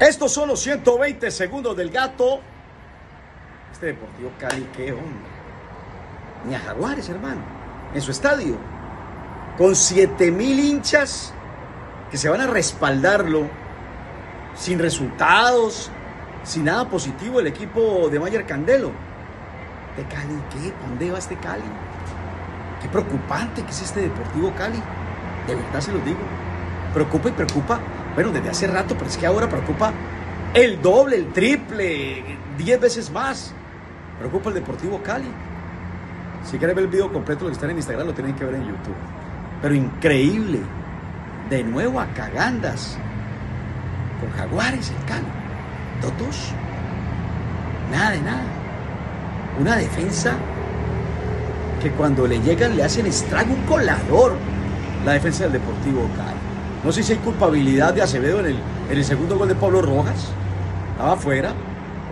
Estos son los 120 segundos del gato. Este Deportivo Cali, qué hombre. Ni a Jaguares, hermano. En su estadio. Con 7 mil hinchas que se van a respaldarlo. Sin resultados. Sin nada positivo el equipo de Mayer Candelo. ¿De Cali qué? ¿Para dónde va este Cali? Qué preocupante que es este Deportivo Cali. De verdad se lo digo. Preocupa y preocupa bueno, desde hace rato, pero es que ahora preocupa el doble, el triple, diez veces más. Preocupa el Deportivo Cali. Si quieren ver el video completo, lo que están en Instagram lo tienen que ver en YouTube. Pero increíble. De nuevo a cagandas. Con Jaguares el Cali. Todos. Nada de nada. Una defensa que cuando le llegan le hacen estrago un colador. La defensa del Deportivo Cali. No sé si hay culpabilidad de Acevedo en el, segundo gol de Pablo Rojas. Estaba afuera.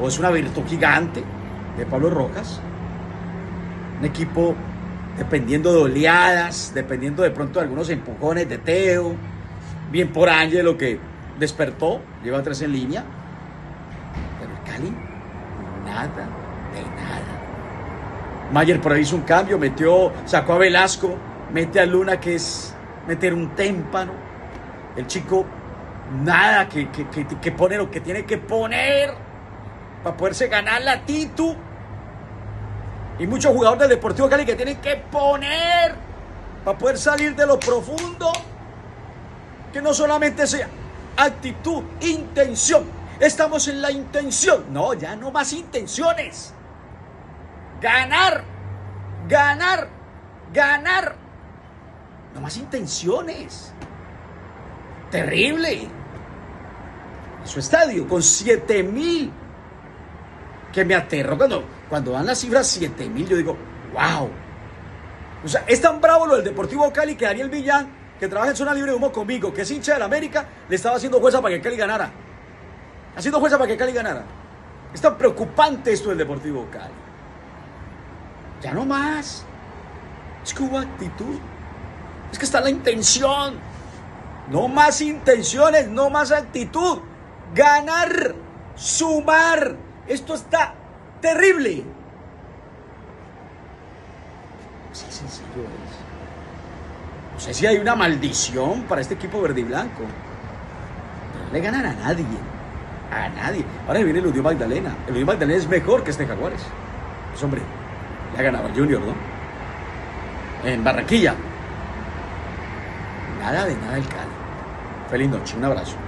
O es una virtud gigante de Pablo Rojas. Un equipo dependiendo de oleadas, dependiendo de pronto de algunos empujones de Teo. Bien por lo que despertó, lleva tres en línea. Pero el Cali, nada de nada. Mayer por ahí hizo un cambio, metió, sacó a Velasco, mete a Luna que es meter un témpano el chico nada que, que, que, pone lo que tiene que poner para poderse ganar la Titu. Y muchos jugadores del Deportivo Cali que tienen que poner para poder salir de lo profundo. Que no solamente sea actitud, intención. Estamos en la intención. No, ya no más intenciones. Ganar, ganar, ganar. No más intenciones terrible. Su estadio con 7 mil. Que me aterró cuando, cuando dan las cifras 7 mil. Yo digo, wow. O sea, es tan bravo lo del Deportivo Cali que Daniel Villán, que trabaja en zona libre de humo conmigo, que es hincha del América, le estaba haciendo fuerza para que Cali ganara. Haciendo fuerza para que Cali ganara. Es tan preocupante esto del Deportivo Cali. Ya no más. Es que hubo actitud. Es que está la intención. No más intenciones, no más actitud. Ganar, sumar. Esto está terrible. No sé si hay una maldición para este equipo verde y blanco. no le ganan a nadie. A nadie. Ahora viene el Udio Magdalena. El Udio Magdalena es mejor que este Jaguares. Pues hombre, le ha ganado al Junior, ¿no? En Barranquilla. Nada de nada el Cali. Feliz noche, un abrazo.